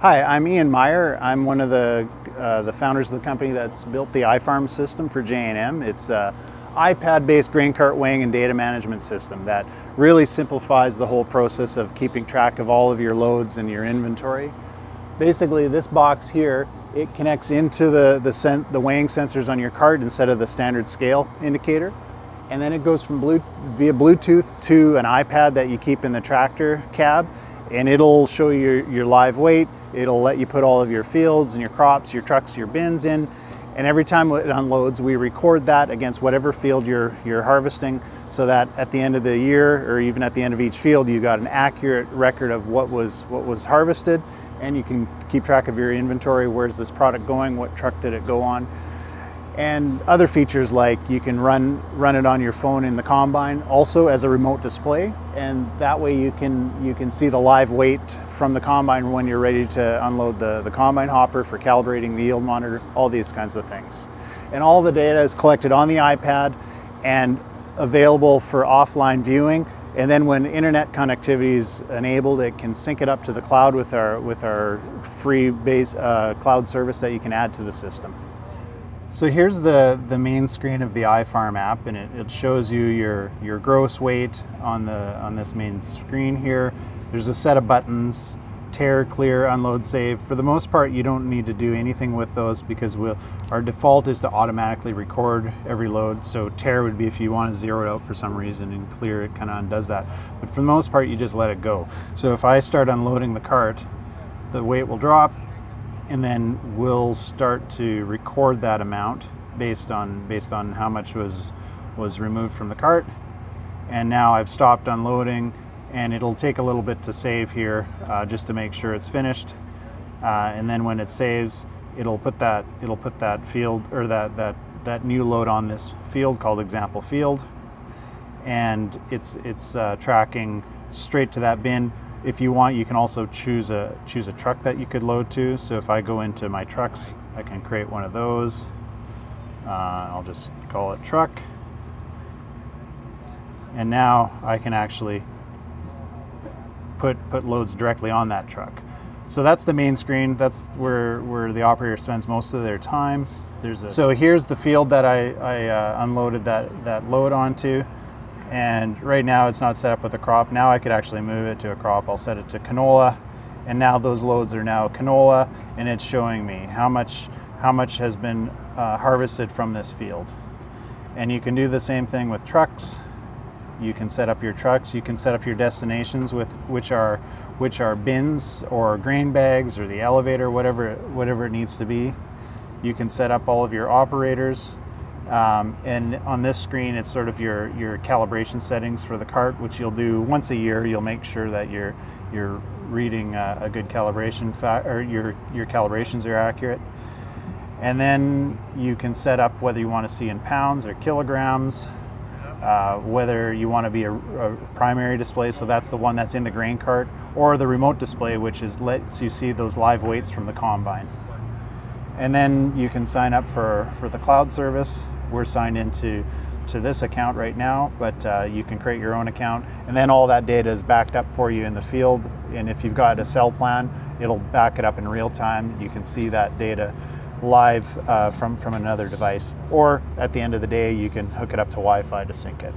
Hi, I'm Ian Meyer. I'm one of the, uh, the founders of the company that's built the iFarm system for J&M. It's a iPad-based grain cart weighing and data management system that really simplifies the whole process of keeping track of all of your loads and your inventory. Basically, this box here, it connects into the, the, the weighing sensors on your cart instead of the standard scale indicator. And then it goes from Bluetooth, via Bluetooth to an iPad that you keep in the tractor cab and it'll show you your, your live weight. It'll let you put all of your fields and your crops, your trucks, your bins in. And every time it unloads, we record that against whatever field you're, you're harvesting so that at the end of the year or even at the end of each field, you got an accurate record of what was, what was harvested and you can keep track of your inventory. Where's this product going? What truck did it go on? And other features like you can run run it on your phone in the combine also as a remote display. And that way you can you can see the live weight from the combine when you're ready to unload the, the combine hopper for calibrating the yield monitor all these kinds of things. And all the data is collected on the iPad and available for offline viewing. And then when internet connectivity is enabled, it can sync it up to the cloud with our, with our free base uh, cloud service that you can add to the system. So here's the, the main screen of the iFarm app and it, it, shows you your, your gross weight on, the, on this main screen here. There's a set of buttons, tare, clear, unload, save. For the most part, you don't need to do anything with those because we'll, our default is to automatically record every load. So tare would be if you want to zero it out for some reason and clear, it kind of undoes that. But for the most part, you just let it go. So if I start unloading the cart, the weight will drop, and then we'll start to record that amount based on based on how much was was removed from the cart. And now I've stopped unloading and it'll take a little bit to save here uh, just to make sure it's finished. Uh, and then when it saves it'll put that it'll put that field or that that that new load on this field called example field. And it's it's uh, tracking straight to that bin if you want, you can also choose a, choose a truck that you could load to. So if I go into my trucks, I can create one of those. Uh, I'll just call it truck. And now I can actually put, put loads directly on that truck. So that's the main screen. That's where, where the operator spends most of their time. There's a, so here's the field that I, I uh, unloaded that, that load onto and right now it's not set up with a crop. Now I could actually move it to a crop. I'll set it to canola and now those loads are now canola and it's showing me how much how much has been uh, harvested from this field. And you can do the same thing with trucks. You can set up your trucks. You can set up your destinations with which are which are bins or grain bags or the elevator, whatever whatever it needs to be. You can set up all of your operators um, and on this screen, it's sort of your, your calibration settings for the cart, which you'll do once a year. You'll make sure that you're, you're reading a, a good calibration, or your, your calibrations are accurate. And then you can set up whether you want to see in pounds or kilograms, uh, whether you want to be a, a, primary display, so that's the one that's in the grain cart, or the remote display, which is lets you see those live weights from the combine. And then you can sign up for, for the cloud service, we're signed into to this account right now, but uh, you can create your own account. And then all that data is backed up for you in the field. And if you've got a cell plan, it'll back it up in real time. You can see that data live uh, from, from another device. Or at the end of the day, you can hook it up to Wi-Fi to sync it.